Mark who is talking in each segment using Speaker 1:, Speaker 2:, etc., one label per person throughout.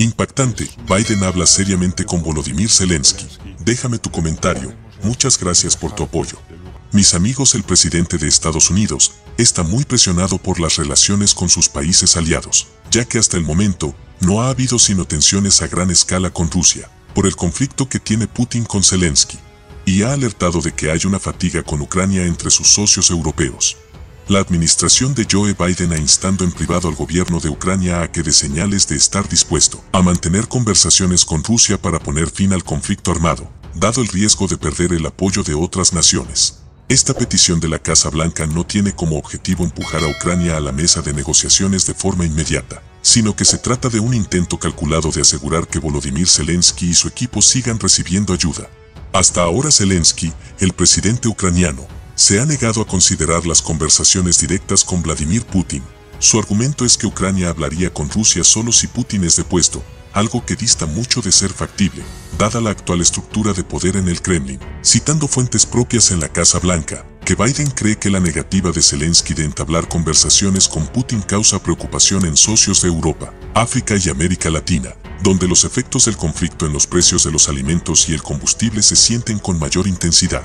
Speaker 1: Impactante, Biden habla seriamente con Volodymyr Zelensky. Déjame tu comentario, muchas gracias por tu apoyo. Mis amigos, el presidente de Estados Unidos está muy presionado por las relaciones con sus países aliados, ya que hasta el momento no ha habido sino tensiones a gran escala con Rusia, por el conflicto que tiene Putin con Zelensky, y ha alertado de que hay una fatiga con Ucrania entre sus socios europeos. La administración de Joe Biden ha instando en privado al gobierno de Ucrania a que dé señales de estar dispuesto a mantener conversaciones con Rusia para poner fin al conflicto armado, dado el riesgo de perder el apoyo de otras naciones. Esta petición de la Casa Blanca no tiene como objetivo empujar a Ucrania a la mesa de negociaciones de forma inmediata, sino que se trata de un intento calculado de asegurar que Volodymyr Zelensky y su equipo sigan recibiendo ayuda. Hasta ahora Zelensky, el presidente ucraniano, se ha negado a considerar las conversaciones directas con Vladimir Putin. Su argumento es que Ucrania hablaría con Rusia solo si Putin es depuesto, algo que dista mucho de ser factible, dada la actual estructura de poder en el Kremlin. Citando fuentes propias en la Casa Blanca, que Biden cree que la negativa de Zelensky de entablar conversaciones con Putin causa preocupación en socios de Europa, África y América Latina, donde los efectos del conflicto en los precios de los alimentos y el combustible se sienten con mayor intensidad.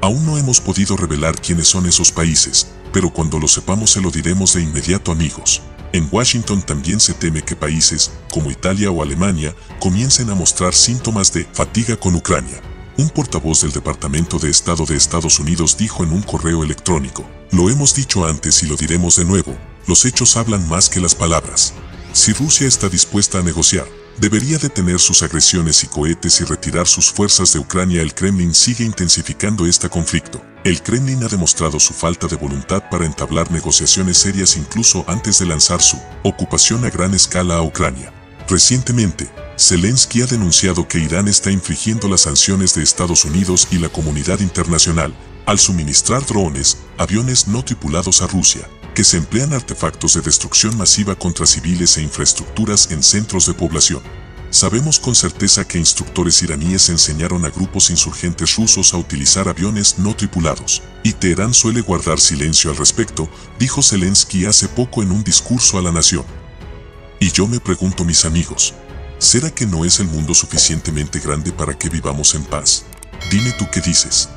Speaker 1: Aún no hemos podido revelar quiénes son esos países, pero cuando lo sepamos se lo diremos de inmediato amigos. En Washington también se teme que países, como Italia o Alemania, comiencen a mostrar síntomas de fatiga con Ucrania. Un portavoz del Departamento de Estado de Estados Unidos dijo en un correo electrónico, lo hemos dicho antes y lo diremos de nuevo, los hechos hablan más que las palabras. Si Rusia está dispuesta a negociar, debería detener sus agresiones y cohetes y retirar sus fuerzas de Ucrania. El Kremlin sigue intensificando este conflicto. El Kremlin ha demostrado su falta de voluntad para entablar negociaciones serias incluso antes de lanzar su ocupación a gran escala a Ucrania. Recientemente, Zelensky ha denunciado que Irán está infringiendo las sanciones de Estados Unidos y la comunidad internacional al suministrar drones, aviones no tripulados a Rusia, que se emplean artefactos de destrucción masiva contra civiles e infraestructuras en centros de población. Sabemos con certeza que instructores iraníes enseñaron a grupos insurgentes rusos a utilizar aviones no tripulados, y Teherán suele guardar silencio al respecto, dijo Zelensky hace poco en un discurso a la nación. Y yo me pregunto mis amigos, ¿será que no es el mundo suficientemente grande para que vivamos en paz? Dime tú qué dices.